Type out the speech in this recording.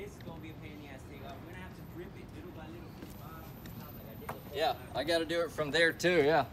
This gonna be a pain in the ass to take off. We're gonna have to drip it little by little. Yeah, I gotta do it from there too, yeah.